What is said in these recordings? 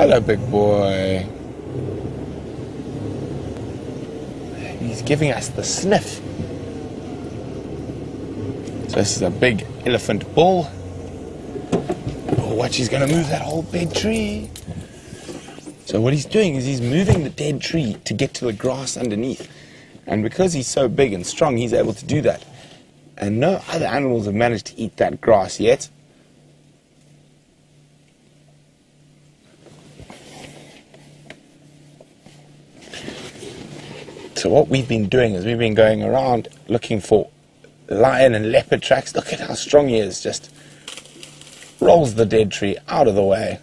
Hello, big boy. He's giving us the sniff. So this is a big elephant bull. Oh, watch, he's going to move that whole big tree. So what he's doing is he's moving the dead tree to get to the grass underneath. And because he's so big and strong, he's able to do that. And no other animals have managed to eat that grass yet. So what we've been doing is we've been going around looking for lion and leopard tracks. Look at how strong he is. Just rolls the dead tree out of the way.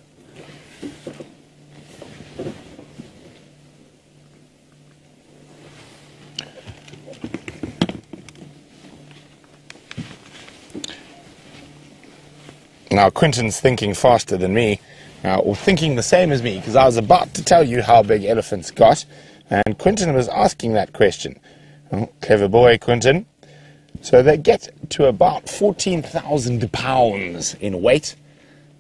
Now, Quinton's thinking faster than me, uh, or thinking the same as me, because I was about to tell you how big elephants got, and Quinton was asking that question. Oh, clever boy, Quinton. So they get to about 14,000 pounds in weight,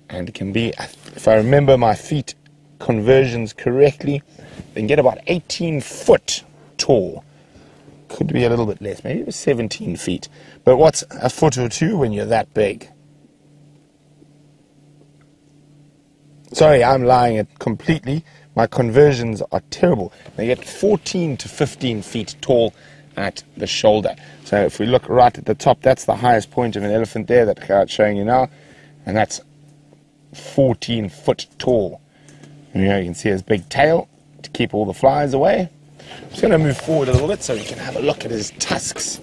and can be, if I remember my feet conversions correctly, they can get about 18 foot tall. Could be a little bit less, maybe it was 17 feet. But what's a foot or two when you're that big? Sorry, I'm lying it completely. My conversions are terrible. They get 14 to 15 feet tall at the shoulder. So if we look right at the top, that's the highest point of an elephant there that I'm showing you now, and that's 14 foot tall. And you, know, you can see his big tail to keep all the flies away. I'm just going to move forward a little bit so you can have a look at his tusks.